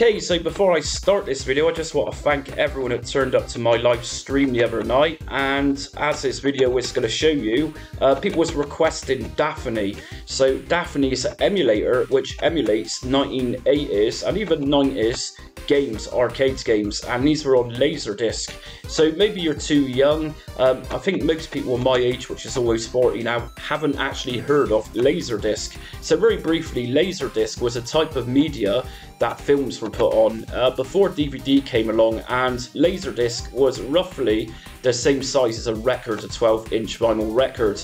Okay, so before I start this video, I just want to thank everyone that turned up to my live stream the other night. And as this video is going to show you, uh, people was requesting Daphne. So Daphne is an emulator which emulates 1980s and even 90s games, arcades games, and these were on Laserdisc. So maybe you're too young. Um, I think most people my age, which is almost 40 now, haven't actually heard of Laserdisc. So very briefly, Laserdisc was a type of media that films were put on uh, before DVD came along, and Laserdisc was roughly the same size as a record, a 12 inch vinyl record.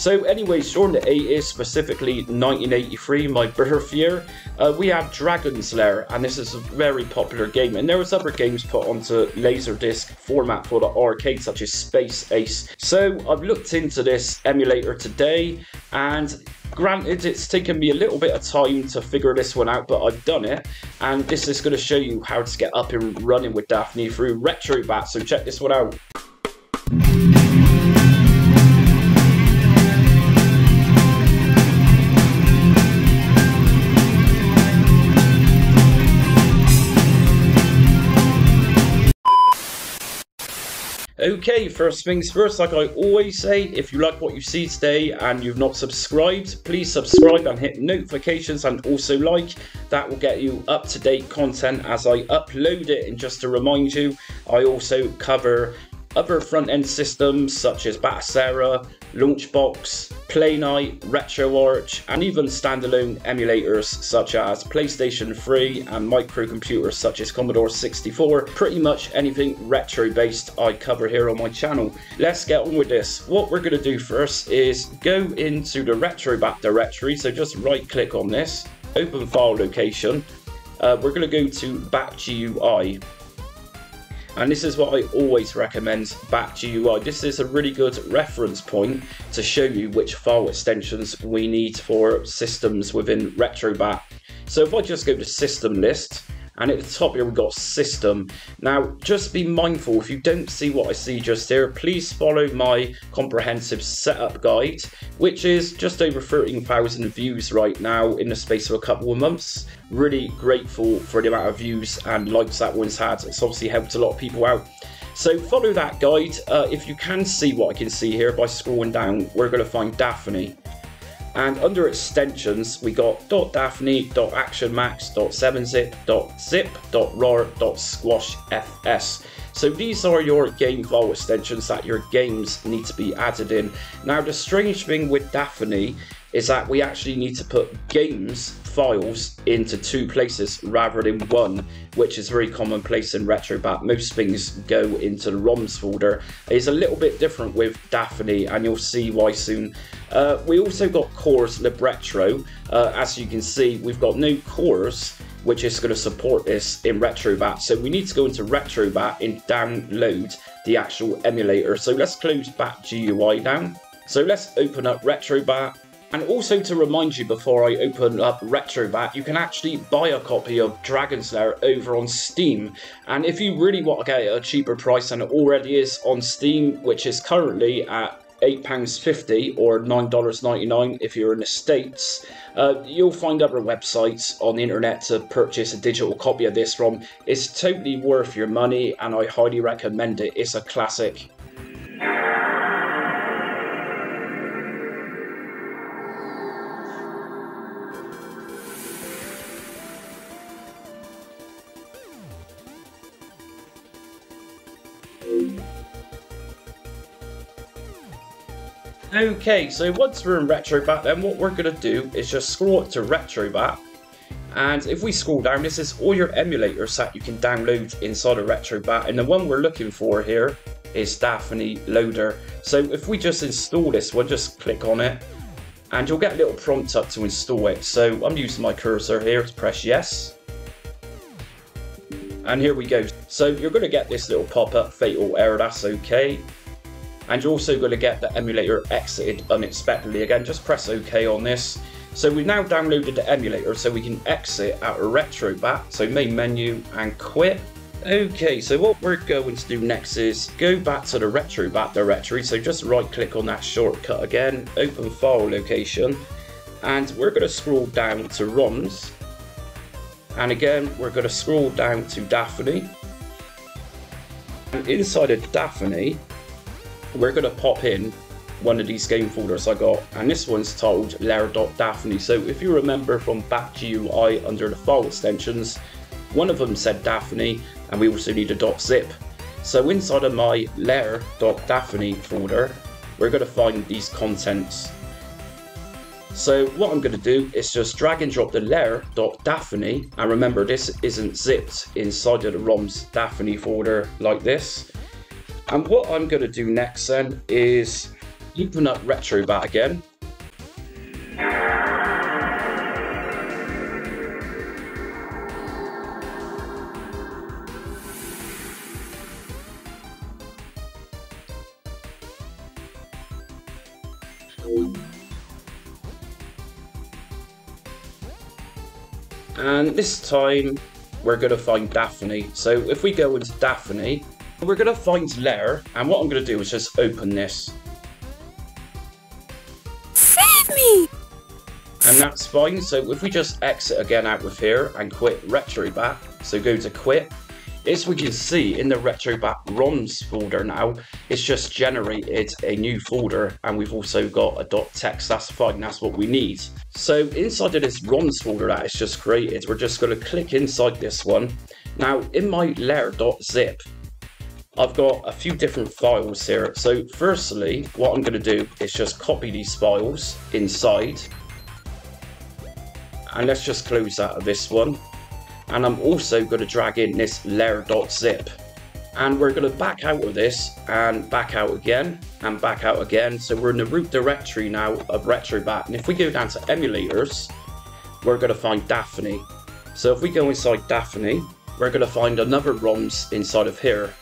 So, anyways, during the 80s, specifically 1983, my birth year, uh, we had Dragon's Lair, and this is a very popular game. And there was other games put onto Laserdisc format for the arcade, such as Space Ace. So, I've looked into this emulator today, and Granted, it's taken me a little bit of time to figure this one out, but I've done it. And this is going to show you how to get up and running with Daphne through RetroBat, so check this one out. Okay, first things first, like I always say, if you like what you see today and you've not subscribed, please subscribe and hit notifications and also like. That will get you up to date content as I upload it. And just to remind you, I also cover other front-end systems such as Batocera, Launchbox, Playnite, RetroArch, and even standalone emulators such as PlayStation 3 and microcomputers such as Commodore 64. Pretty much anything retro based I cover here on my channel. Let's get on with this. What we're going to do first is go into the RetroBat directory, so just right click on this, open file location. Uh, we're going to go to Bat GUI. And this is what I always recommend Bat GUI. This is a really good reference point to show you which file extensions we need for systems within RetroBat. So if I just go to system list, and at the top here we've got system. Now just be mindful if you don't see what I see just here, please follow my comprehensive setup guide, which is just over 13,000 views right now in the space of a couple of months. Really grateful for the amount of views and likes that one's had. It's obviously helped a lot of people out. So follow that guide. Uh, if you can see what I can see here by scrolling down, we're going to find Daphne. And under extensions, we got .daphne, .actionmax, .7zip, .zip, .rar, .squashfs. So these are your game file extensions that your games need to be added in. Now the strange thing with Daphne is that we actually need to put games files into two places rather than one, which is very commonplace in RetroBat. Most things go into the ROMs folder. It's a little bit different with Daphne, and you'll see why soon. Uh, we also got Cores Libretro. Uh, as you can see, we've got no cores, which is going to support this in RetroBat. So we need to go into RetroBat and download the actual emulator. So let's close Bat GUI down. So let's open up RetroBat and also to remind you before I open up RetroBat, you can actually buy a copy of Dragon's Lair over on Steam. And if you really want to get a cheaper price than it already is on Steam, which is currently at £8.50 or $9.99 if you're in the States, uh, you'll find other websites on the internet to purchase a digital copy of this from. It's totally worth your money and I highly recommend it. It's a classic. Okay, so once we're in RetroBat, then what we're going to do is just scroll up to RetroBat. And if we scroll down, this is all your emulators that you can download inside of RetroBat. And the one we're looking for here is Daphne Loader. So if we just install this one, just click on it. And you'll get a little prompt up to install it. So I'm using my cursor here to press yes. And here we go. So you're going to get this little pop-up, fatal error, that's okay and you're also going to get the emulator exited unexpectedly. Again, just press OK on this. So we've now downloaded the emulator so we can exit out of RetroBat, so main menu and quit. Okay, so what we're going to do next is go back to the RetroBat directory, so just right click on that shortcut again, open file location, and we're going to scroll down to ROMs, And again, we're going to scroll down to Daphne. And inside of Daphne, we're going to pop in one of these game folders I got, and this one's titled lair.daphne. So if you remember from Bat GUI under the file extensions, one of them said Daphne, and we also need a .zip. So inside of my lair.daphne folder, we're going to find these contents. So what I'm going to do is just drag and drop the lair.daphne, and remember this isn't zipped inside of the ROM's Daphne folder like this. And what I'm going to do next then is open up RetroBat again. And this time we're going to find Daphne. So if we go into Daphne, we're going to find Lair, and what I'm going to do is just open this. Save me! And that's fine. So if we just exit again out of here and quit RetroBat, so go to quit, as we can see in the RetroBat ROMs folder now, it's just generated a new folder and we've also got a .text, that's fine, that's what we need. So inside of this ROMs folder that it's just created, we're just going to click inside this one. Now in my lair.zip, I've got a few different files here. So firstly, what I'm going to do is just copy these files inside and let's just close out of this one and I'm also going to drag in this lair.zip and we're going to back out of this and back out again and back out again. So we're in the root directory now of retrobat. And if we go down to emulators we're going to find daphne. So if we go inside daphne we're going to find another ROMs inside of here.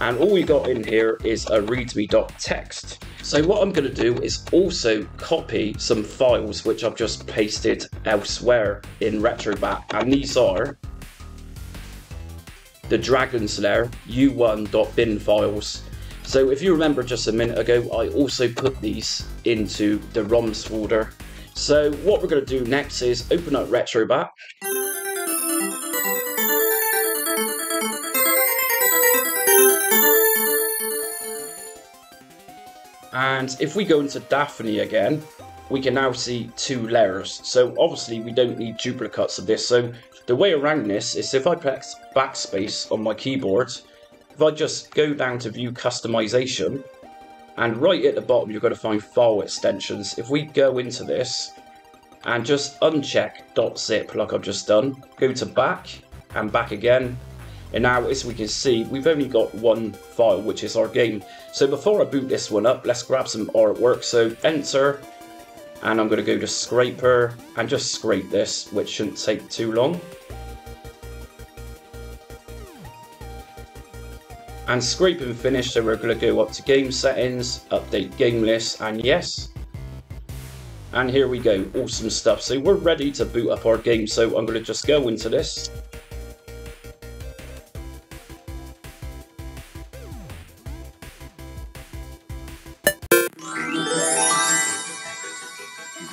And all we got in here is a readme.txt so what I'm going to do is also copy some files which I've just pasted elsewhere in Retrobat. And these are the Dragon's Lair u1.bin files. So if you remember just a minute ago I also put these into the ROMs folder. So what we're going to do next is open up Retrobat And if we go into Daphne again, we can now see two lairs. So obviously we don't need duplicates of this. So the way around this is if I press backspace on my keyboard, if I just go down to view customization, and right at the bottom you're going to find file extensions. If we go into this and just uncheck .zip like I've just done, go to back and back again, and now as we can see, we've only got one file, which is our game. So before I boot this one up, let's grab some artwork. So enter, and I'm going to go to scraper and just scrape this, which shouldn't take too long. And scraping finished, so we're going to go up to game settings, update game list, and yes. And here we go, awesome stuff. So we're ready to boot up our game, so I'm going to just go into this.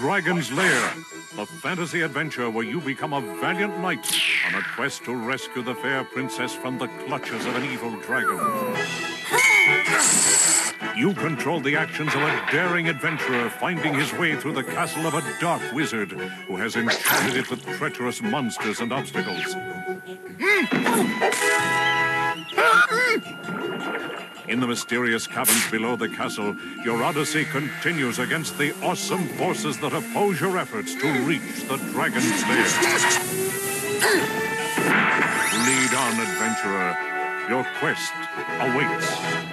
Dragon's Lair, a fantasy adventure where you become a valiant knight on a quest to rescue the fair princess from the clutches of an evil dragon. You control the actions of a daring adventurer finding his way through the castle of a dark wizard who has enchanted it with treacherous monsters and obstacles. In the mysterious caverns below the castle, your odyssey continues against the awesome forces that oppose your efforts to reach the Dragon's Lair. Lead on, adventurer. Your quest awaits.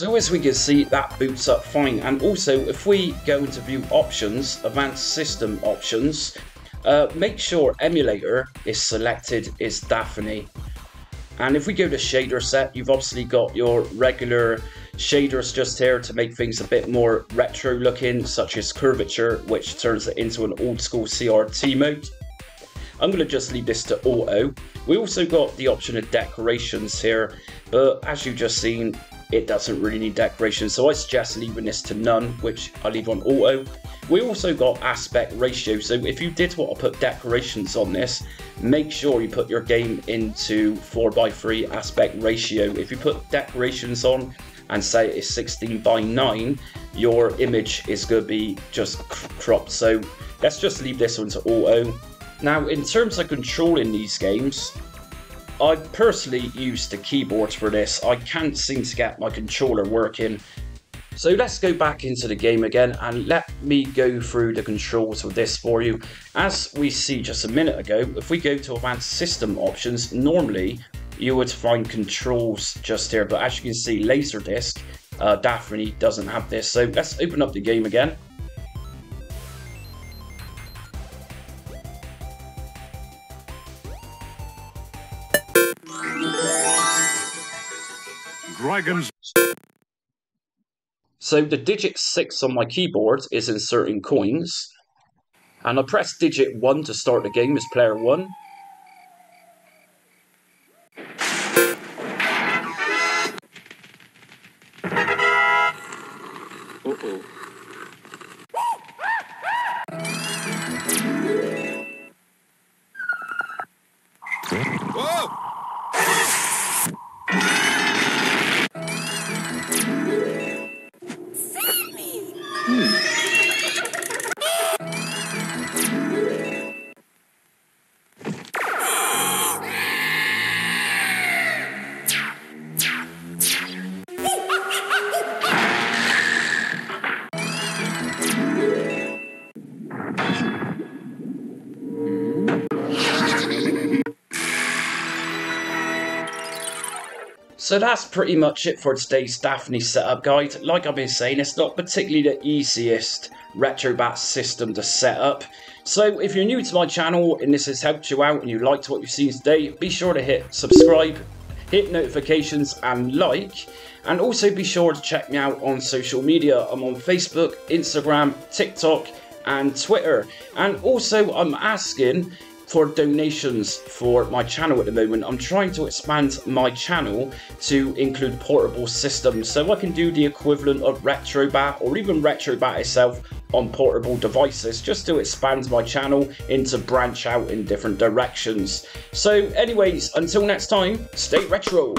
So as we can see, that boots up fine. And also, if we go into view options, advanced system options, uh, make sure emulator is selected is Daphne. And if we go to shader set, you've obviously got your regular shaders just here to make things a bit more retro looking, such as curvature, which turns it into an old school CRT mode. I'm going to just leave this to auto. We also got the option of decorations here, but as you've just seen, it doesn't really need decoration. So I suggest leaving this to none, which I leave on auto. We also got aspect ratio. So if you did want to put decorations on this, make sure you put your game into 4x3 aspect ratio. If you put decorations on and say it's 16 by 9, your image is going to be just cropped. So let's just leave this one to auto. Now, in terms of controlling these games, I personally use the keyboard for this. I can't seem to get my controller working. So let's go back into the game again and let me go through the controls with this for you. As we see just a minute ago, if we go to advanced system options, normally you would find controls just here, but as you can see, Laserdisc, uh, Daphne doesn't have this. So let's open up the game again. Dragons. So the digit 6 on my keyboard is inserting coins. And I press digit 1 to start the game as player 1. Uh-oh. So that's pretty much it for today's Daphne setup guide. Like I've been saying, it's not particularly the easiest RetroBat system to set up. So if you're new to my channel and this has helped you out and you liked what you've seen today, be sure to hit subscribe, hit notifications and like. And also be sure to check me out on social media. I'm on Facebook, Instagram, TikTok and Twitter. And also I'm asking for donations for my channel at the moment. I'm trying to expand my channel to include portable systems so I can do the equivalent of RetroBat or even RetroBat itself on portable devices just to expand my channel into branch out in different directions. So anyways, until next time, stay retro!